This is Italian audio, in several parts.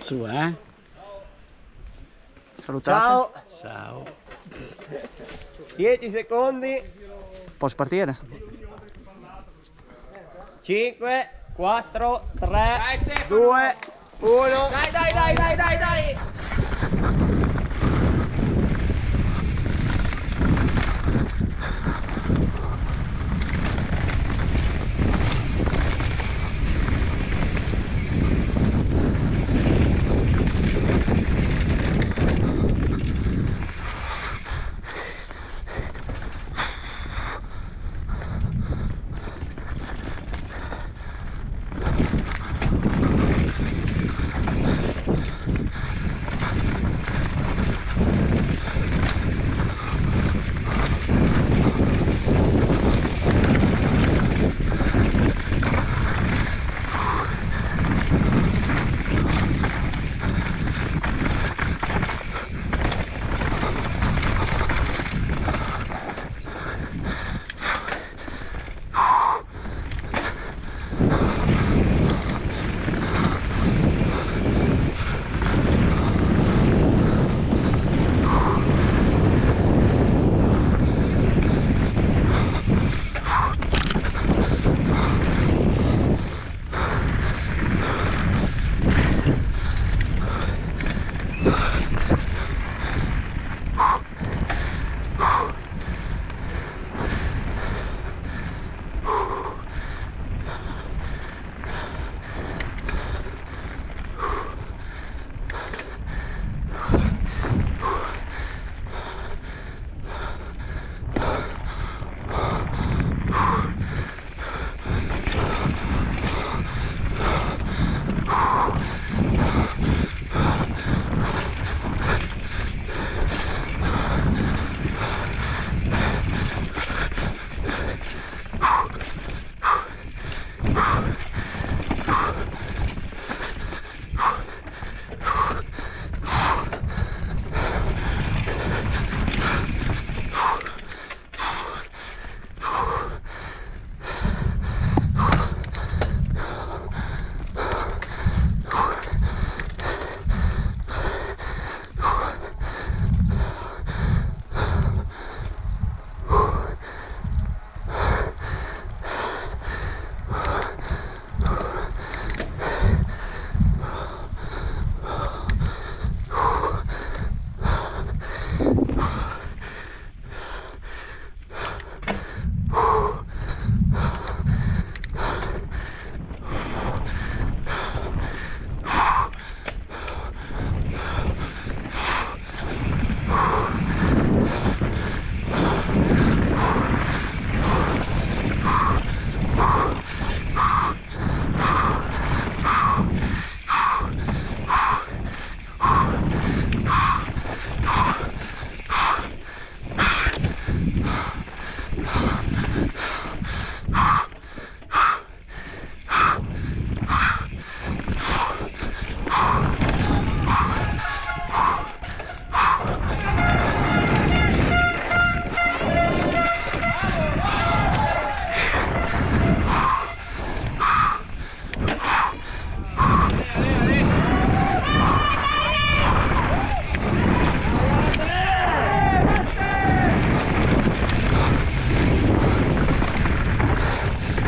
Su, eh? Salutate. Ciao, Ciao. 10 secondi, Posso partire? 5, 4, 3, 2, 1. Dai, dai, dai, dai, dai, dai.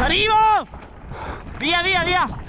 ¡Arriba! ¡Día, día, día!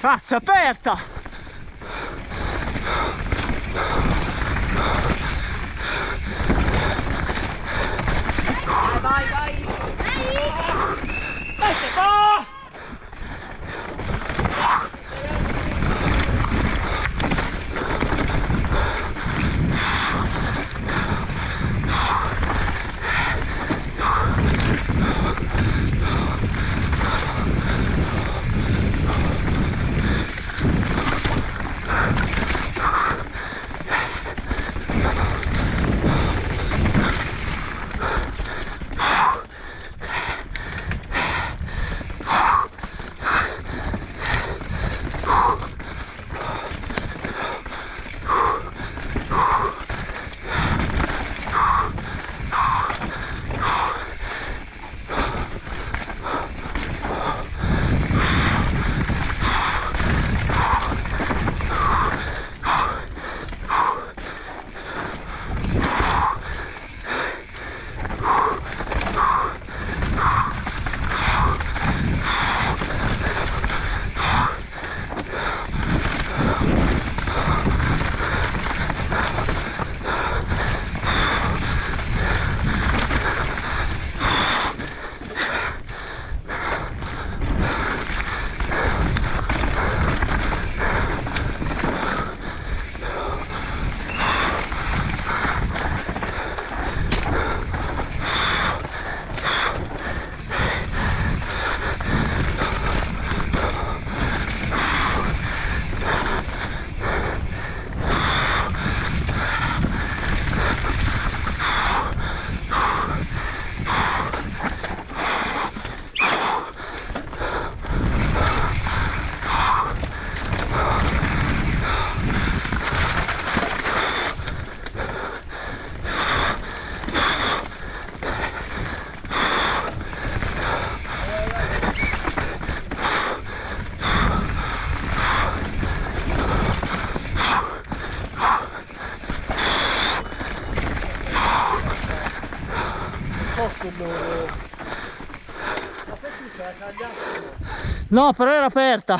faccia aperta! Vai, vai, vai! È aperta! No, però era aperta.